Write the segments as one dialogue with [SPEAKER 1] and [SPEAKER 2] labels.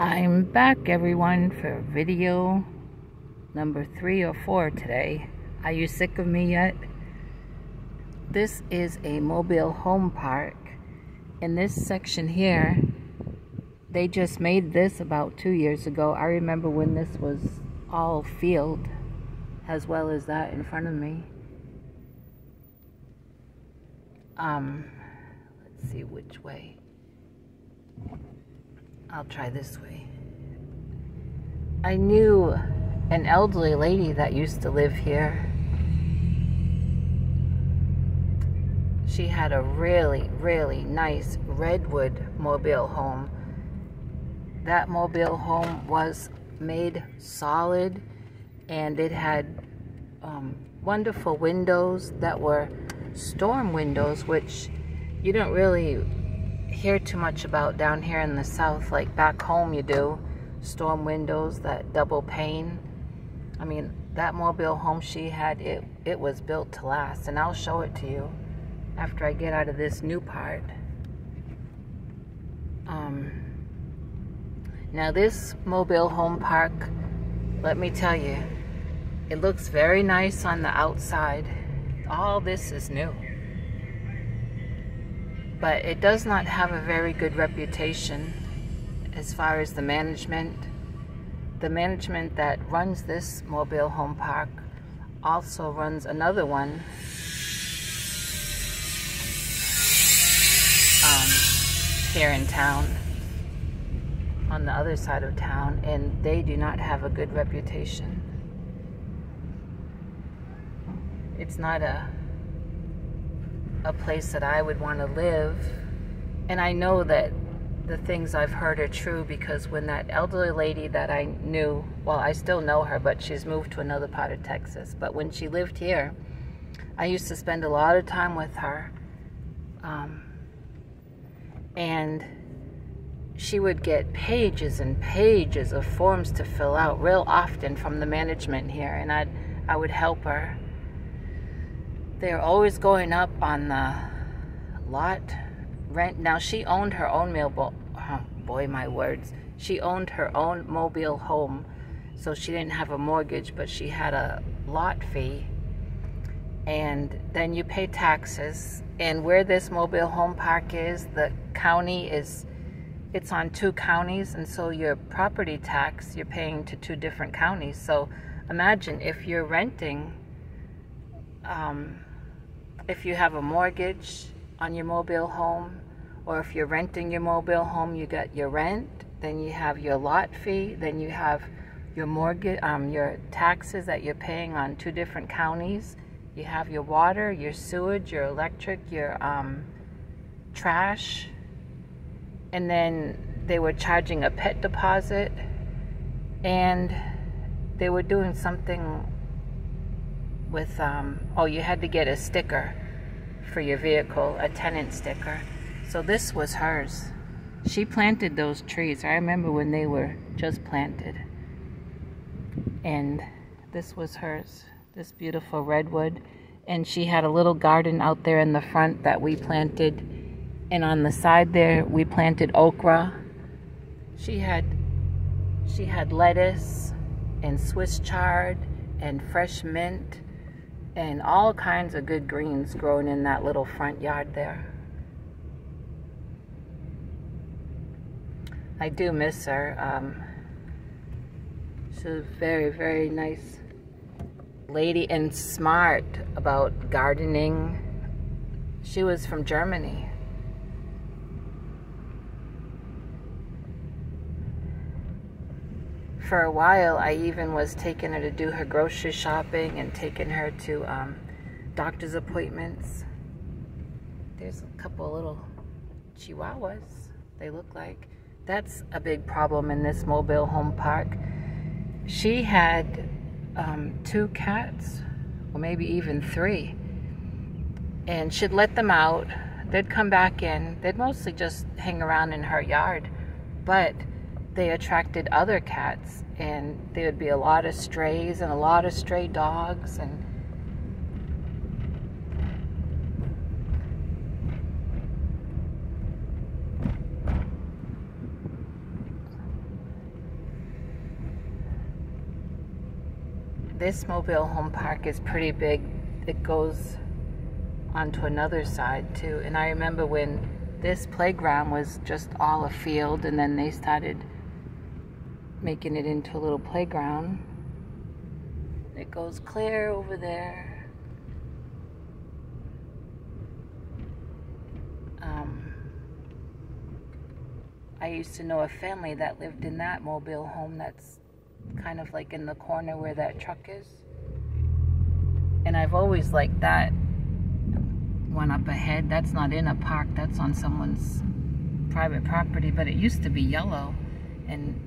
[SPEAKER 1] I'm back everyone for video number three or four today. Are you sick of me yet? This is a mobile home park. In this section here, they just made this about two years ago. I remember when this was all field as well as that in front of me. Um, let's see which way. I'll try this way. I knew an elderly lady that used to live here. She had a really, really nice redwood mobile home. That mobile home was made solid and it had um, wonderful windows that were storm windows, which you don't really hear too much about down here in the south like back home you do storm windows that double pane. I mean that mobile home she had it it was built to last and I'll show it to you after I get out of this new part. Um, now this mobile home park let me tell you it looks very nice on the outside. All this is new but it does not have a very good reputation as far as the management. The management that runs this mobile home park also runs another one um, here in town, on the other side of town, and they do not have a good reputation. It's not a a place that I would want to live. And I know that the things I've heard are true because when that elderly lady that I knew, well, I still know her, but she's moved to another part of Texas. But when she lived here, I used to spend a lot of time with her. Um, and she would get pages and pages of forms to fill out real often from the management here. And I'd, I would help her they're always going up on the lot rent. Now she owned her own mobile. Oh, boy, my words. She owned her own mobile home, so she didn't have a mortgage, but she had a lot fee. And then you pay taxes. And where this mobile home park is, the county is it's on two counties and so your property tax you're paying to two different counties so imagine if you're renting um, if you have a mortgage on your mobile home or if you're renting your mobile home you got your rent then you have your lot fee then you have your mortgage um, your taxes that you're paying on two different counties. You have your water your sewage your electric your um, trash. And then they were charging a pet deposit and they were doing something with, um, oh, you had to get a sticker for your vehicle, a tenant sticker. So this was hers. She planted those trees. I remember when they were just planted. And this was hers, this beautiful redwood. And she had a little garden out there in the front that we planted. And on the side there, we planted okra. She had, she had lettuce and Swiss chard and fresh mint and all kinds of good greens growing in that little front yard there. I do miss her. Um, she's a very, very nice lady and smart about gardening. She was from Germany. For a while, I even was taking her to do her grocery shopping and taking her to um, doctor's appointments. There's a couple little chihuahuas, they look like. That's a big problem in this mobile home park. She had um, two cats, or maybe even three, and she'd let them out. They'd come back in. They'd mostly just hang around in her yard, but they attracted other cats, and there would be a lot of strays and a lot of stray dogs and. This mobile home park is pretty big. It goes onto another side too. And I remember when this playground was just all a field, and then they started making it into a little playground. It goes clear over there. Um, I used to know a family that lived in that mobile home that's kind of like in the corner where that truck is. And I've always liked that one up ahead. That's not in a park, that's on someone's private property, but it used to be yellow. And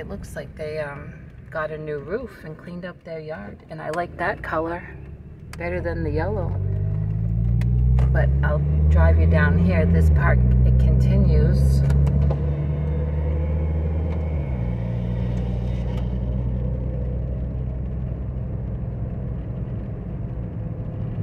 [SPEAKER 1] it looks like they um, got a new roof and cleaned up their yard. And I like that color better than the yellow. But I'll drive you down here. This park, it continues.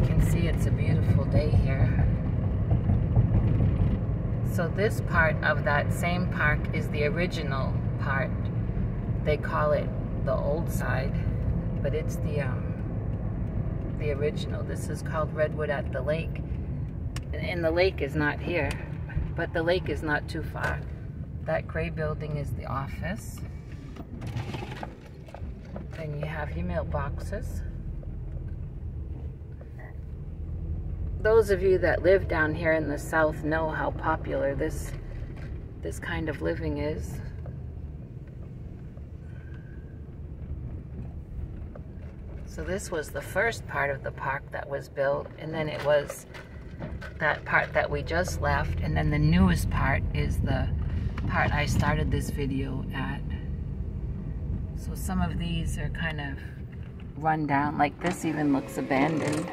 [SPEAKER 1] You can see it's a beautiful day here. So this part of that same park is the original part. They call it the old side, but it's the um, the original. This is called Redwood at the Lake. And the lake is not here, but the lake is not too far. That gray building is the office. Then you have your mailboxes. Those of you that live down here in the south know how popular this this kind of living is. So this was the first part of the park that was built, and then it was that part that we just left, and then the newest part is the part I started this video at. So some of these are kind of run down, like this even looks abandoned,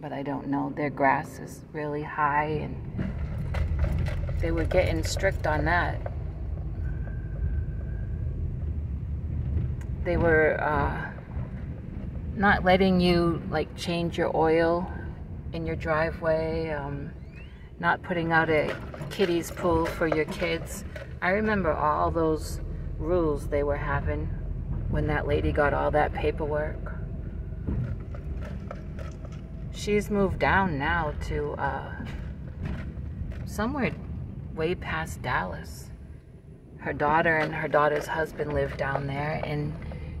[SPEAKER 1] but I don't know. Their grass is really high, and they were getting strict on that. They were uh, not letting you like change your oil in your driveway, um, not putting out a kiddie's pool for your kids. I remember all those rules they were having when that lady got all that paperwork. She's moved down now to uh, somewhere way past Dallas. Her daughter and her daughter's husband live down there, and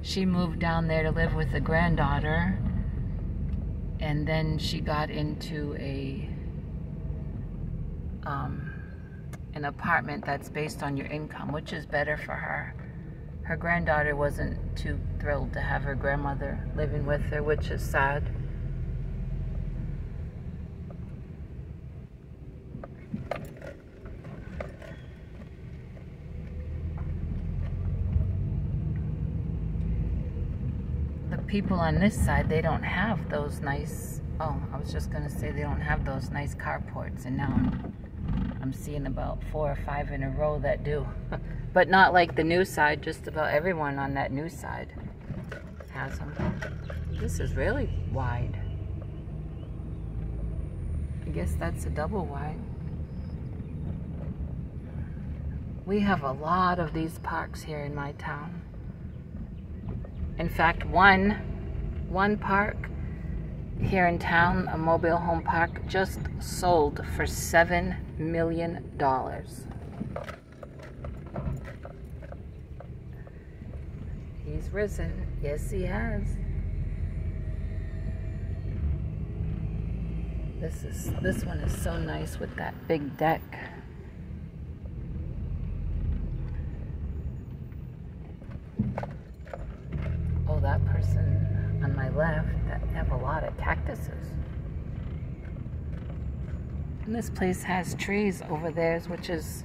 [SPEAKER 1] she moved down there to live with the granddaughter and then she got into a um, an apartment that's based on your income which is better for her. Her granddaughter wasn't too thrilled to have her grandmother living with her which is sad people on this side, they don't have those nice, oh, I was just going to say they don't have those nice carports. And now I'm, I'm seeing about four or five in a row that do. but not like the new side, just about everyone on that new side has them. This is really wide. I guess that's a double wide. We have a lot of these parks here in my town. In fact, one, one park here in town, a mobile home park, just sold for $7 million. He's risen. Yes, he has. This is this one is so nice with that big deck. that person on my left that have a lot of cactuses. And this place has trees over there, which is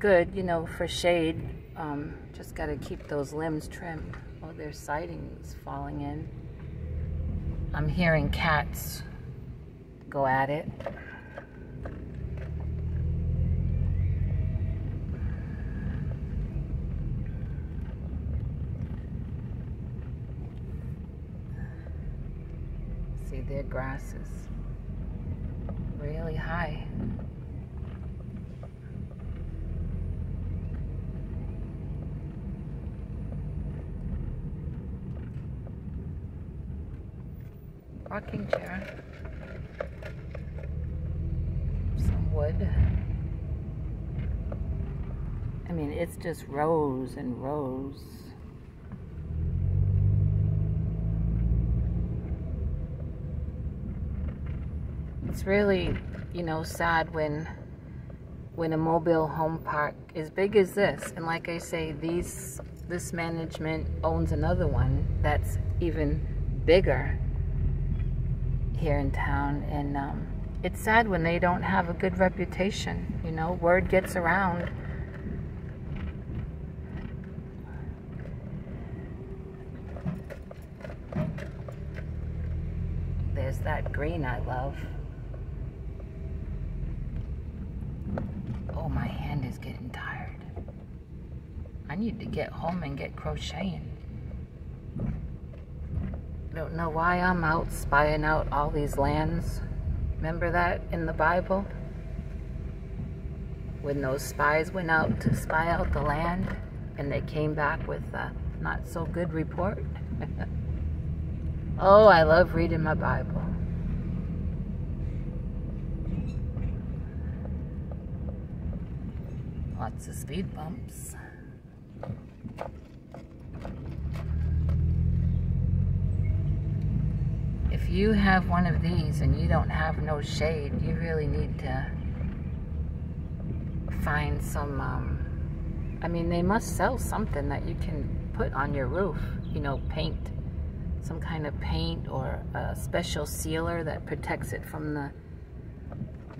[SPEAKER 1] good, you know, for shade. Um, just got to keep those limbs trimmed. Oh, there's sidings falling in. I'm hearing cats go at it. their grasses really high. Rocking chair. Some wood. I mean, it's just rows and rows. It's really, you know, sad when when a mobile home park as big as this, and like I say, these this management owns another one that's even bigger here in town, and um, it's sad when they don't have a good reputation. You know, word gets around. There's that green I love. Oh, my hand is getting tired. I need to get home and get crocheting. Don't know why I'm out spying out all these lands. Remember that in the Bible? When those spies went out to spy out the land and they came back with a not so good report. oh, I love reading my Bible. Lots of speed bumps. If you have one of these and you don't have no shade, you really need to find some, um, I mean, they must sell something that you can put on your roof, you know, paint, some kind of paint or a special sealer that protects it from the,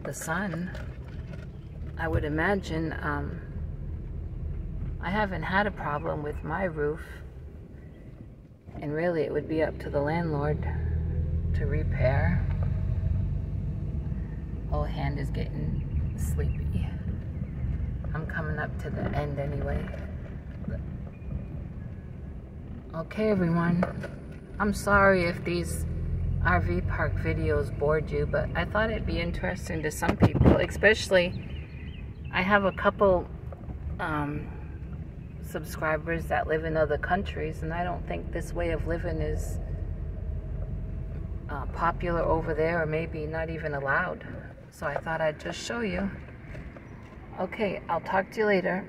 [SPEAKER 1] the sun. I would imagine, um, I haven't had a problem with my roof. And really it would be up to the landlord to repair. Old hand is getting sleepy. I'm coming up to the end anyway. Okay everyone, I'm sorry if these RV park videos bored you, but I thought it'd be interesting to some people, especially I have a couple um, subscribers that live in other countries, and I don't think this way of living is uh, popular over there, or maybe not even allowed. So I thought I'd just show you. Okay, I'll talk to you later.